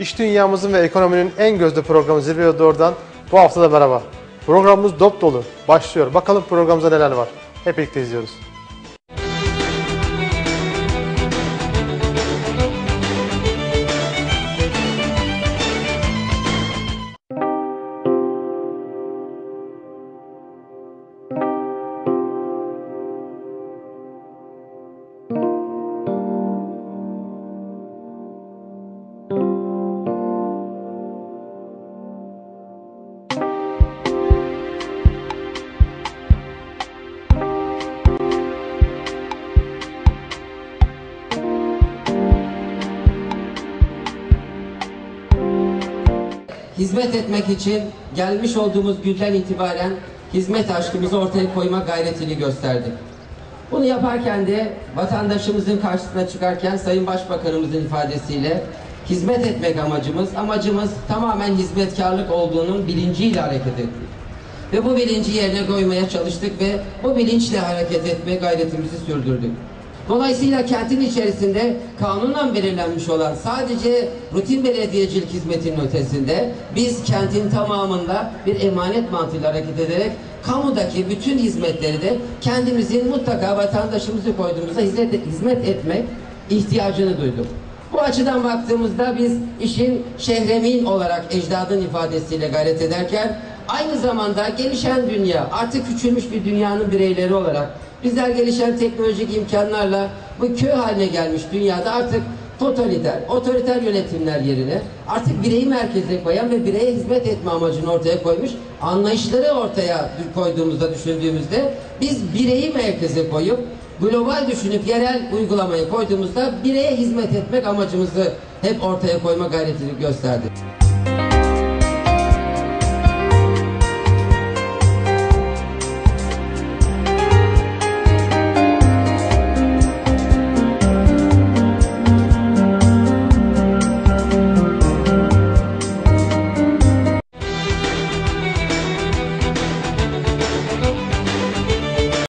İş dünyamızın ve ekonominin en gözde programı Zirve Doğru'dan bu hafta da merhaba. Programımız dop dolu. Başlıyor. Bakalım programımızda neler var. Hep birlikte izliyoruz. Hizmet etmek için gelmiş olduğumuz günden itibaren hizmet aşkımızı ortaya koyma gayretini gösterdik. Bunu yaparken de vatandaşımızın karşısına çıkarken Sayın Başbakanımızın ifadesiyle hizmet etmek amacımız, amacımız tamamen hizmetkarlık olduğunun bilinciyle hareket ettik. Ve bu bilinci yerine koymaya çalıştık ve bu bilinçle hareket etme gayretimizi sürdürdük. Dolayısıyla kentin içerisinde kanunla belirlenmiş olan sadece rutin belediyecilik hizmetinin ötesinde biz kentin tamamında bir emanet mantığıyla hareket ederek kamudaki bütün hizmetleri de kendimizin mutlaka vatandaşımızı koyduğumuzda hizmet, hizmet etmek ihtiyacını duyduk. Bu açıdan baktığımızda biz işin şehremin olarak ecdadın ifadesiyle gayret ederken aynı zamanda gelişen dünya, artık küçülmüş bir dünyanın bireyleri olarak bizler gelişen teknolojik imkanlarla bu köy haline gelmiş dünyada artık totaliter, otoriter yönetimler yerine artık bireyi merkeze koyan ve bireye hizmet etme amacını ortaya koymuş anlayışları ortaya koyduğumuzda düşündüğümüzde biz bireyi merkeze koyup global düşünüp yerel uygulamayı koyduğumuzda bireye hizmet etmek amacımızı hep ortaya koyma gayretini gösterdik.